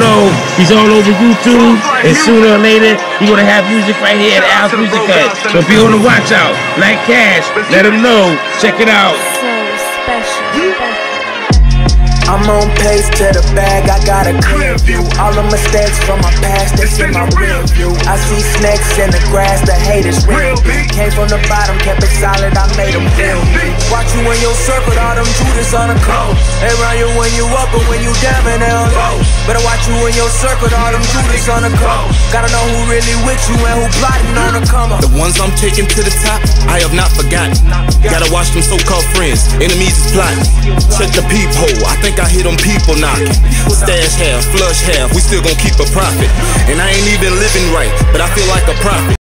know he's all over YouTube, and sooner or later he's gonna have music right here at Al's Music Hut. So be on the watch out. Black Cash, let him know. Check it out. So special. I'm on pace to the bag, I got a clear view. All the mistakes from my past, they in my rear view. I see snakes in the grass, the haters real big. Came from the bottom, kept it solid, I made them feel your circle, all them Judas on the coast. They run you when you up, but when you down, man, they don't low. Better watch you in your circle, all them Judas on the coast. Gotta know who really with you and who plotting on the come up. The ones I'm taking to the top, I have not forgotten. Gotta watch them so-called friends, enemies is plotting. Check the peephole, I think I hit them people knocking. Stash half, flush half, we still gon' keep a profit. And I ain't even living right, but I feel like a prophet.